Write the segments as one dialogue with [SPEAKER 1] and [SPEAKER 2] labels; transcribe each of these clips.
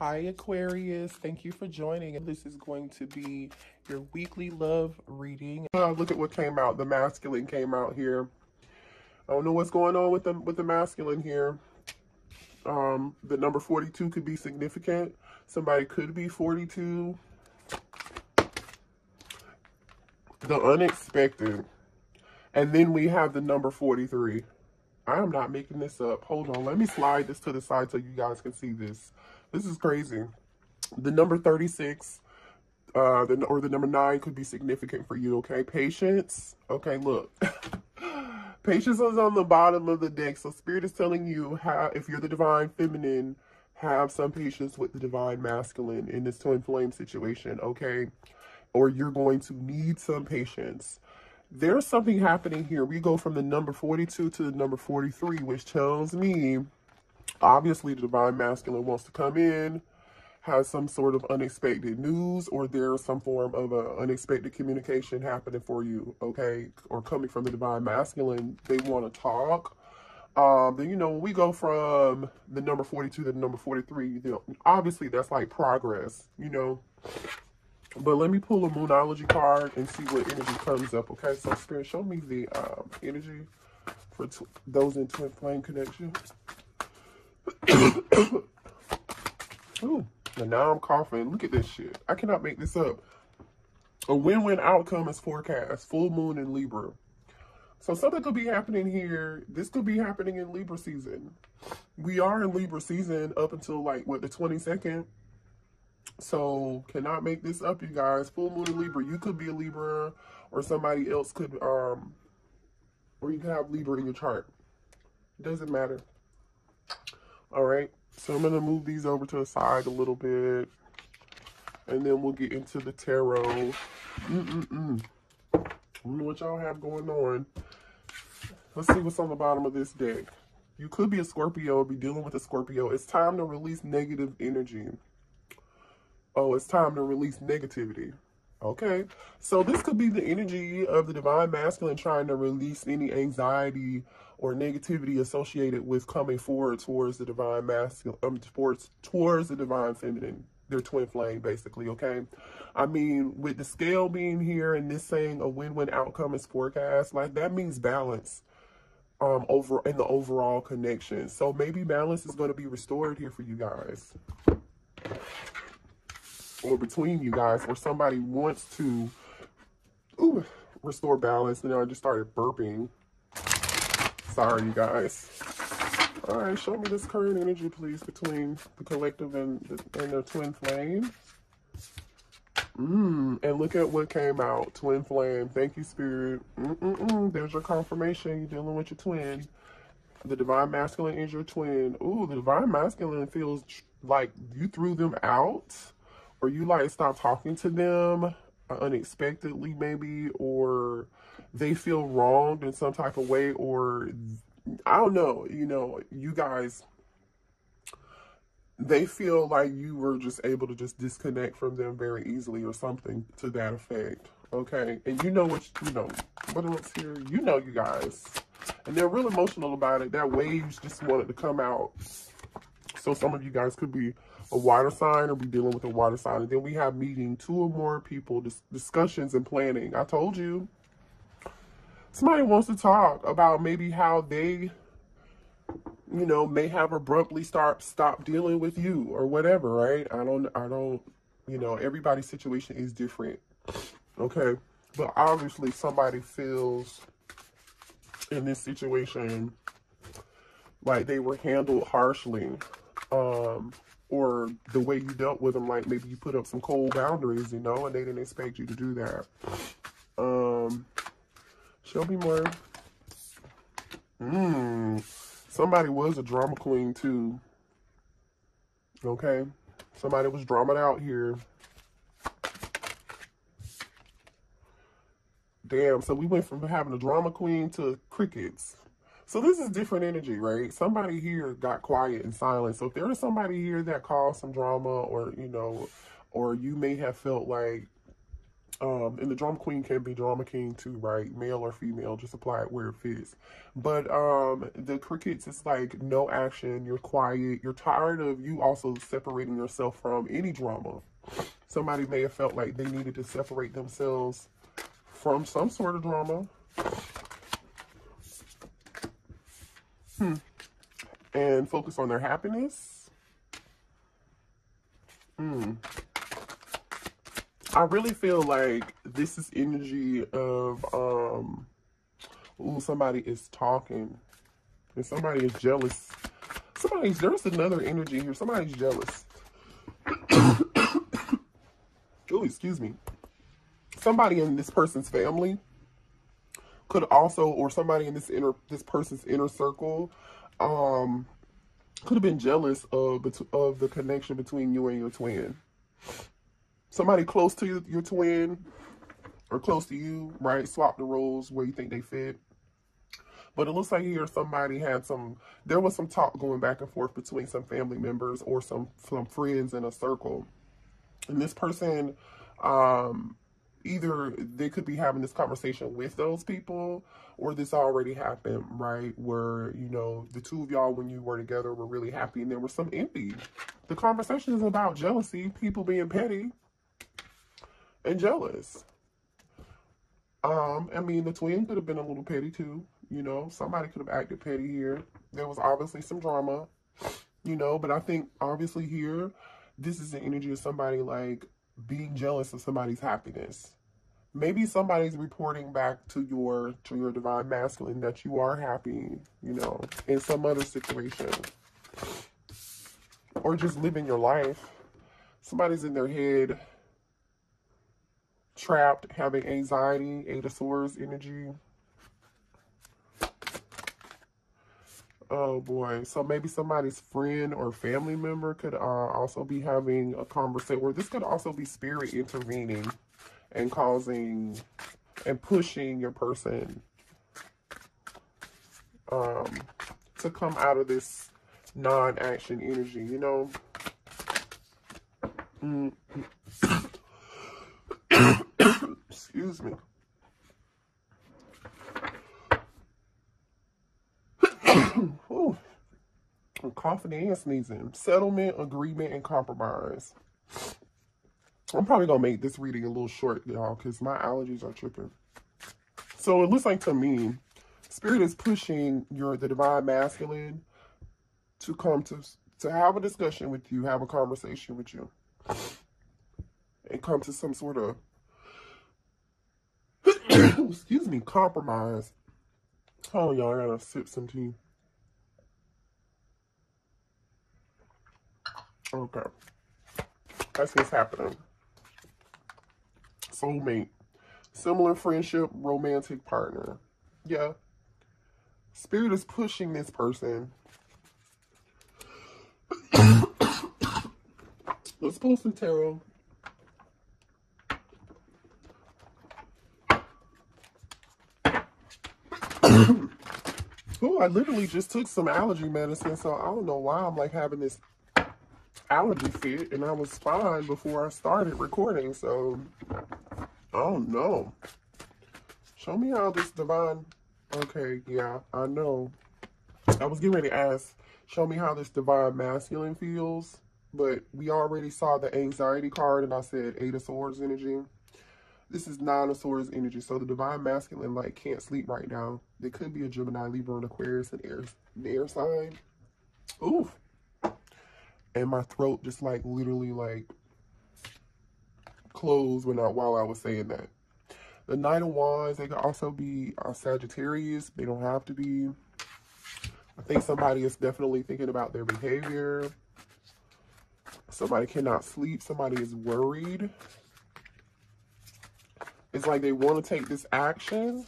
[SPEAKER 1] Hi, Aquarius. Thank you for joining. This is going to be your weekly love reading. Uh, look at what came out. The masculine came out here. I don't know what's going on with the, with the masculine here. Um, the number 42 could be significant. Somebody could be 42. The unexpected. And then we have the number 43. I am not making this up. Hold on. Let me slide this to the side so you guys can see this. This is crazy. The number 36 uh, the, or the number 9 could be significant for you, okay? Patience. Okay, look. Patience is on the bottom of the deck. So Spirit is telling you, how, if you're the Divine Feminine, have some patience with the Divine Masculine in this twin flame situation, okay? Or you're going to need some patience there's something happening here. We go from the number 42 to the number 43, which tells me, obviously, the divine masculine wants to come in, has some sort of unexpected news, or there's some form of a unexpected communication happening for you, okay? Or coming from the divine masculine, they want to talk. Um, then, you know, when we go from the number 42 to the number 43, you know, obviously that's like progress, you know. But let me pull a Moonology card and see what energy comes up. Okay, so Spirit, show me the um, energy for those in Twin Flame connection. Ooh, and now I'm coughing. Look at this shit. I cannot make this up. A win-win outcome is forecast. Full moon in Libra. So something could be happening here. This could be happening in Libra season. We are in Libra season up until like, what, the 22nd? So cannot make this up, you guys. Full moon in Libra. You could be a Libra or somebody else could, um, or you could have Libra in your chart. Doesn't matter. All right. So I'm to move these over to the side a little bit. And then we'll get into the tarot. Mm-mm-mm. I don't know what y'all have going on. Let's see what's on the bottom of this deck. You could be a Scorpio, be dealing with a Scorpio. It's time to release negative energy oh, it's time to release negativity. Okay, so this could be the energy of the divine masculine trying to release any anxiety or negativity associated with coming forward towards the divine masculine, um, towards towards the divine feminine, their twin flame, basically. Okay, I mean, with the scale being here and this saying a win-win outcome is forecast, like that means balance um over in the overall connection. So maybe balance is going to be restored here for you guys or between you guys where somebody wants to ooh, restore balance. And I just started burping. Sorry, you guys. All right, show me this current energy, please, between the collective and the, and the twin flame. Mmm, and look at what came out. Twin flame. Thank you, Spirit. Mm-mm-mm. There's your confirmation. You're dealing with your twin. The divine masculine is your twin. Ooh, the divine masculine feels like you threw them out or you like stop talking to them unexpectedly maybe or they feel wronged in some type of way or I don't know, you know, you guys they feel like you were just able to just disconnect from them very easily or something to that effect. Okay. And you know what you know what else here? You know you guys. And they're real emotional about it. That waves just wanted to come out. So some of you guys could be a water sign or be dealing with a water sign. And then we have meeting two or more people, dis discussions and planning. I told you. Somebody wants to talk about maybe how they, you know, may have abruptly start stop dealing with you or whatever, right? I don't, I don't, you know, everybody's situation is different. Okay. But obviously somebody feels in this situation like they were handled harshly. Um, or the way you dealt with them, like maybe you put up some cold boundaries, you know, and they didn't expect you to do that. Um, show me more. Mmm, somebody was a drama queen too. Okay, somebody was dramaed out here. Damn, so we went from having a drama queen to crickets. So this is different energy, right? Somebody here got quiet and silent. So if there is somebody here that caused some drama or, you know, or you may have felt like Um, and the drama queen can be drama king too, right? Male or female, just apply it where it fits. But um, the crickets is like no action. You're quiet. You're tired of you also separating yourself from any drama. Somebody may have felt like they needed to separate themselves from some sort of drama. And focus on their happiness. Hmm. I really feel like this is energy of um ooh, somebody is talking. And somebody is jealous. Somebody's there's another energy here. Somebody's jealous. oh, excuse me. Somebody in this person's family could also or somebody in this inner this person's inner circle um could have been jealous of of the connection between you and your twin somebody close to your twin or close to you, right? Swap the roles where you think they fit. But it looks like here somebody had some, there was some talk going back and forth between some family members or some, some friends in a circle. And this person, um, either they could be having this conversation with those people or this already happened, right? Where, you know, the two of y'all, when you were together, were really happy and there was some envy. The conversation is about jealousy, people being petty, and jealous. Um, I mean, the twin could have been a little petty too. You know, somebody could have acted petty here. There was obviously some drama, you know, but I think obviously here, this is the energy of somebody like being jealous of somebody's happiness. Maybe somebody's reporting back to your to your divine masculine that you are happy, you know, in some other situation. Or just living your life. Somebody's in their head trapped, having anxiety, Eight of Swords energy. Oh boy. So maybe somebody's friend or family member could uh, also be having a conversation where this could also be spirit intervening and causing and pushing your person um, to come out of this non-action energy, you know? Mm. Excuse me. Ooh. I'm coughing and sneezing. Settlement, agreement, and compromise. I'm probably going to make this reading a little short, y'all, because my allergies are tripping. So it looks like to me, Spirit is pushing your the divine masculine to come to to have a discussion with you, have a conversation with you, and come to some sort of excuse me, compromise. Oh, y'all, I gotta sip some tea. Okay. That's what's happening. Soulmate. Similar friendship, romantic partner. Yeah. Spirit is pushing this person. Let's pull some tarot. oh, I literally just took some allergy medicine, so I don't know why I'm like having this allergy fit, and I was fine before I started recording, so I don't know. Show me how this divine, okay, yeah, I know. I was getting ready to ask, show me how this divine masculine feels, but we already saw the anxiety card, and I said Eight of Swords energy. This is Nine of Swords energy. So the Divine Masculine like can't sleep right now. It could be a Gemini, Libra, and Aquarius and air, air sign. Oof. And my throat just like literally like closed when I, while I was saying that. The Knight of Wands, they could also be uh, Sagittarius. They don't have to be. I think somebody is definitely thinking about their behavior. Somebody cannot sleep. Somebody is worried. It's like they want to take this action,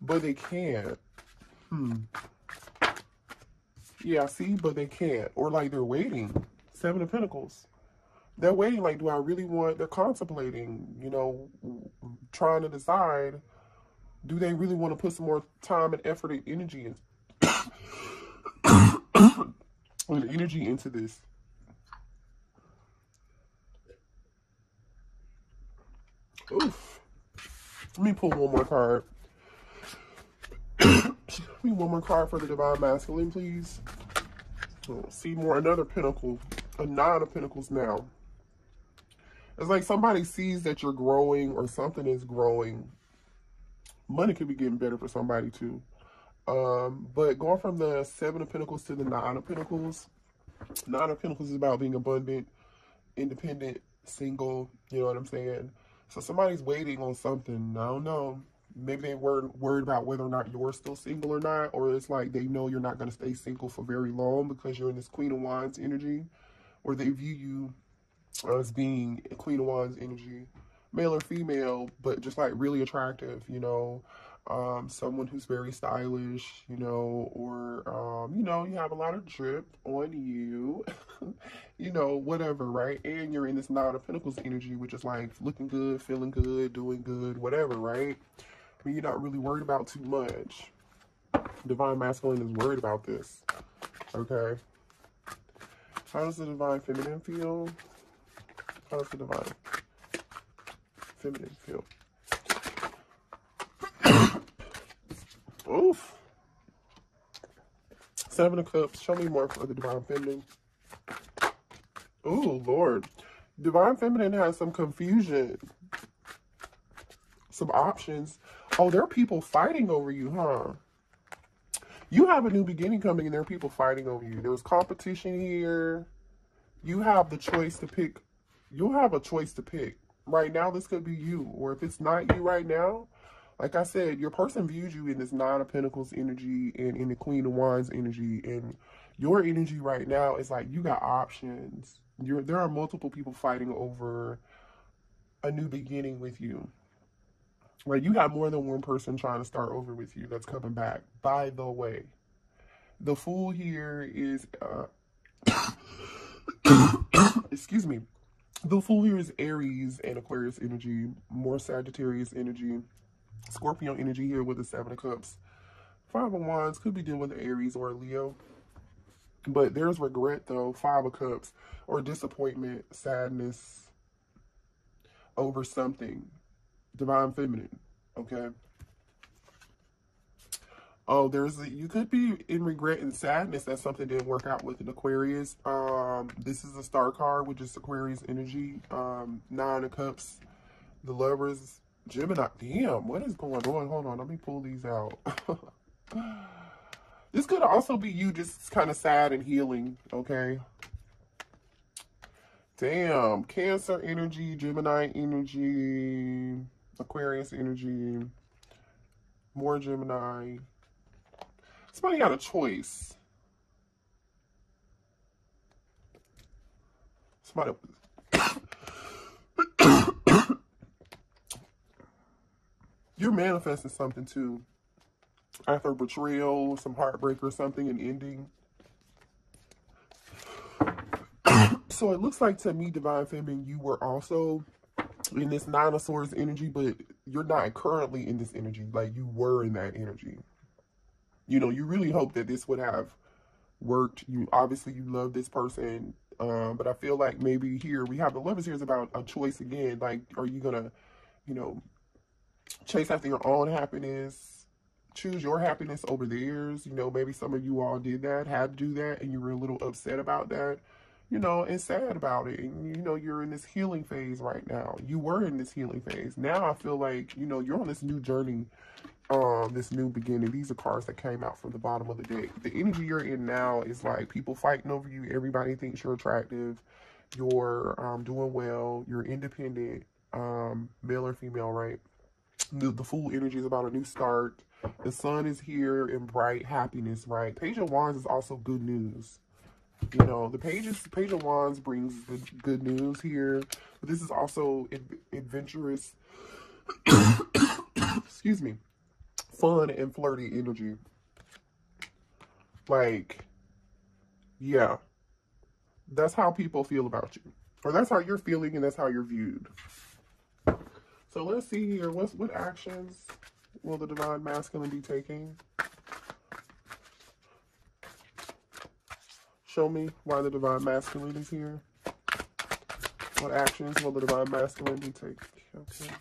[SPEAKER 1] but they can't. Hmm. Yeah, see, but they can't. Or like they're waiting. Seven of Pentacles. They're waiting, like, do I really want, they're contemplating, you know, trying to decide, do they really want to put some more time and effort and energy in, and energy into this? Oof. Let me pull one more card. Give me one more card for the Divine Masculine, please. Oh, see more, another Pentacle, a Nine of Pentacles now. It's like somebody sees that you're growing or something is growing. Money could be getting better for somebody too. Um, but going from the Seven of Pentacles to the Nine of Pentacles, Nine of Pentacles is about being abundant, independent, single, you know what I'm saying? So somebody's waiting on something. I don't know. Maybe they were worried about whether or not you're still single or not, or it's like they know you're not going to stay single for very long because you're in this Queen of Wands energy, or they view you as being Queen of Wands energy, male or female, but just like really attractive, you know, um, someone who's very stylish, you know, or, um, you know, you have a lot of drip on you, you know, whatever, right? And you're in this Nine of Pentacles energy, which is like looking good, feeling good, doing good, whatever, right? Mean, you're not really worried about too much. Divine Masculine is worried about this, okay? How does the Divine Feminine feel? How does the Divine Feminine feel? Oof. Seven of Cups. Show me more for the Divine Feminine. Oh, Lord. Divine Feminine has some confusion. Some options. Oh, there are people fighting over you, huh? You have a new beginning coming and there are people fighting over you. There's competition here. You have the choice to pick. You'll have a choice to pick. Right now, this could be you. Or if it's not you right now, like I said, your person views you in this Nine of Pentacles energy and in the Queen of Wands energy. And your energy right now is like you got options. You're, there are multiple people fighting over a new beginning with you. Like you have more than one person trying to start over with you that's coming back. By the way, the Fool here is, uh, excuse me, the Fool here is Aries and Aquarius energy, more Sagittarius energy. Scorpio energy here with the Seven of Cups. Five of Wands could be dealing with Aries or Leo. But there's regret though, Five of Cups, or disappointment, sadness over something. Divine Feminine, okay? Oh, there's a, you could be in regret and sadness that something didn't work out with an Aquarius. Um, this is a star card, which is Aquarius energy. Um, Nine of Cups, the lovers, Gemini, damn, what is going on? Hold on, let me pull these out. this could also be you just kind of sad and healing, okay? Damn, Cancer energy, Gemini energy, Aquarius energy, more Gemini. Somebody got a choice. Somebody you're manifesting something too. After betrayal, some heartbreak or something, an ending. so it looks like to me, Divine Feminine, you were also in this Nine of Swords energy, but you're not currently in this energy. Like you were in that energy. You know, you really hope that this would have worked. You obviously you love this person, um, but I feel like maybe here we have the lovers here is about a choice again. Like, are you gonna, you know, chase after your own happiness, choose your happiness over theirs. You know, maybe some of you all did that, had to do that, and you were a little upset about that, you know, and sad about it. And, you know, you're in this healing phase right now. You were in this healing phase. Now I feel like, you know, you're on this new journey, um, this new beginning. These are cards that came out from the bottom of the deck. The energy you're in now is like people fighting over you. Everybody thinks you're attractive. You're um, doing well. You're independent, um, male or female, right? the, the Fool energy is about a new start. The sun is here in bright happiness, right? Page of Wands is also good news. You know, the pages, Page of Wands brings the good news here. But this is also adventurous, excuse me, fun and flirty energy. Like, yeah. That's how people feel about you. Or that's how you're feeling and that's how you're viewed. So let's see here. What's, what actions will the Divine Masculine be taking? Show me why the Divine Masculine is here. What actions will the Divine Masculine be taking? Okay.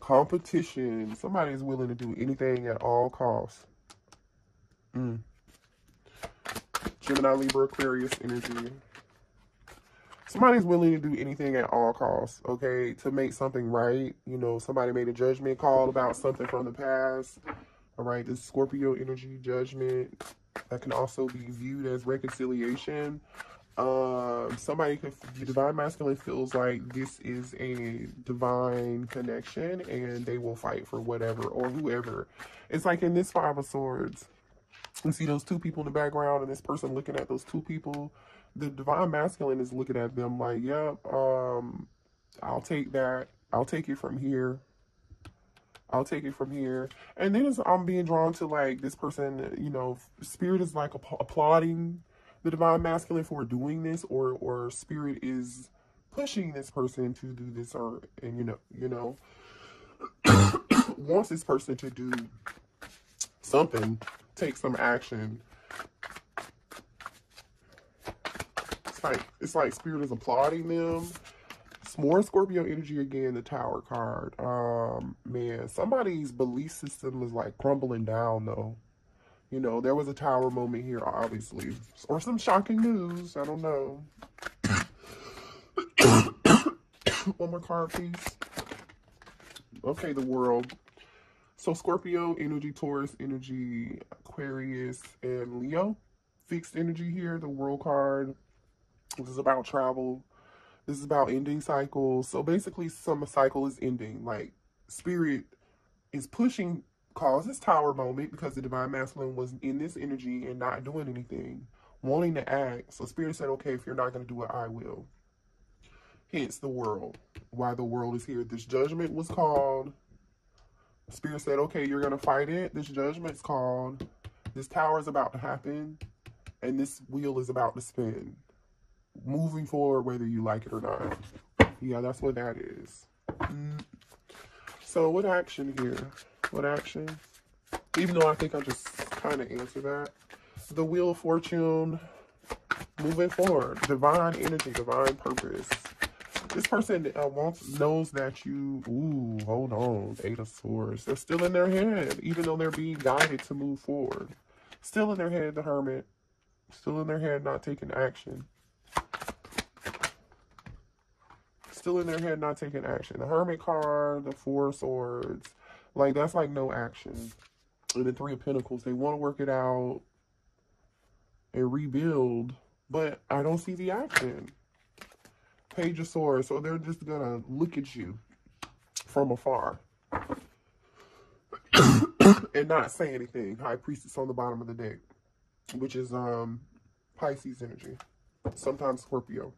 [SPEAKER 1] competition. Somebody is willing to do anything at all costs. Mm. Gemini, Libra, Aquarius energy. Somebody's willing to do anything at all costs, okay, to make something right. You know, somebody made a judgment call about something from the past. All right, this Scorpio energy judgment that can also be viewed as reconciliation. Um, somebody could, the divine masculine feels like this is a divine connection and they will fight for whatever or whoever. It's like in this Five of Swords, you see those two people in the background and this person looking at those two people. The divine masculine is looking at them like, yep, um, I'll take that. I'll take it from here. I'll take it from here. And then I'm being drawn to like this person, you know, spirit is like applauding the divine masculine for doing this or or spirit is pushing this person to do this or and you know you know wants this person to do something take some action it's like it's like spirit is applauding them more scorpio energy again the tower card um man somebody's belief system is like crumbling down though you know, there was a tower moment here, obviously. Or some shocking news. I don't know. One more card, please. Okay, the world. So Scorpio, energy, Taurus, energy, Aquarius, and Leo. Fixed energy here, the world card. This is about travel. This is about ending cycles. So basically, some cycle is ending. Like, spirit is pushing cause this tower moment because the divine masculine was in this energy and not doing anything, wanting to act. So spirit said, okay, if you're not going to do it, I will. Hence the world. Why the world is here. This judgment was called. Spirit said, okay, you're going to fight it. This judgment's called. This tower is about to happen. And this wheel is about to spin. Moving forward, whether you like it or not. Yeah, that's what that is. So what action here? What action? Even though I think I just kind of answered that. The Wheel of Fortune, moving forward, divine energy, divine purpose. This person uh, wants knows that you, ooh, hold on, Eight of Swords. They're still in their head, even though they're being guided to move forward. Still in their head, the Hermit. Still in their head, not taking action. Still in their head, not taking action. The Hermit card, the Four Swords. Like, that's like no action. And the Three of Pentacles, they want to work it out and rebuild, but I don't see the action. Page of Swords, so they're just to look at you from afar and not say anything. High Priestess on the bottom of the deck, which is um Pisces energy, sometimes Scorpio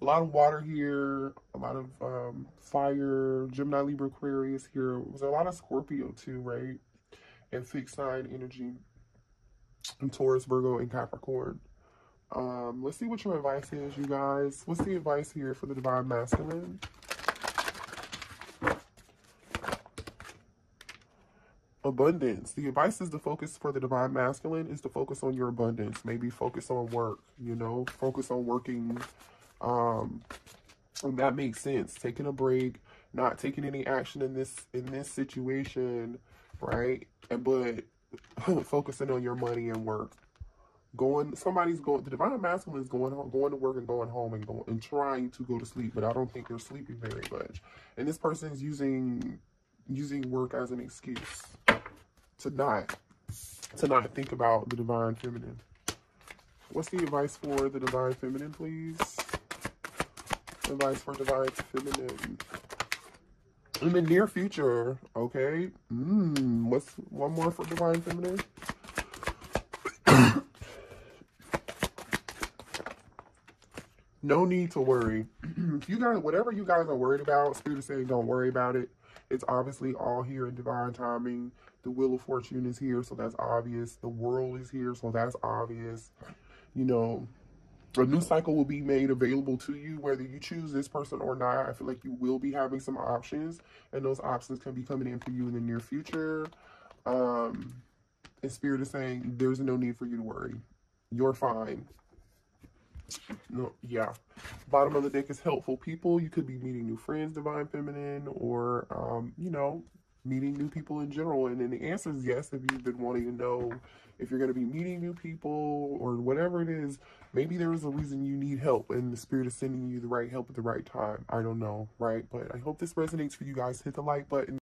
[SPEAKER 1] a lot of water here, a lot of um, fire, Gemini, Libra, Aquarius here. There's a lot of Scorpio too, right? And fixed sign energy. And Taurus, Virgo, and Capricorn. Um, let's see what your advice is, you guys. What's the advice here for the Divine Masculine? abundance. The advice is to focus for the divine masculine is to focus on your abundance. Maybe focus on work, you know, focus on working um, that makes sense. Taking a break, not taking any action in this in this situation, right? And but focusing on your money and work. Going, somebody's going. The divine masculine is going home, going to work and going home and going and trying to go to sleep, but I don't think they're sleeping very much. And this person is using using work as an excuse to not to not think about the divine feminine. What's the advice for the divine feminine, please? Advice for divine feminine. In the near future, okay? Mmm, what's one more for divine feminine? no need to worry. if you guys, whatever you guys are worried about, Spirit is saying don't worry about it. It's obviously all here in divine timing. The Wheel of Fortune is here, so that's obvious. The world is here, so that's obvious. You know, a new cycle will be made available to you whether you choose this person or not. I feel like you will be having some options and those options can be coming in for you in the near future. Um and spirit is saying there's no need for you to worry. You're fine. No yeah. Bottom of the deck is helpful people. You could be meeting new friends, Divine Feminine, or, um, you know, meeting new people in general. And then the answer is yes if you've been wanting to know if you're going to be meeting new people or whatever it is. Maybe there is a reason you need help and the spirit is sending you the right help at the right time. I don't know, right? But I hope this resonates for you guys. Hit the like button.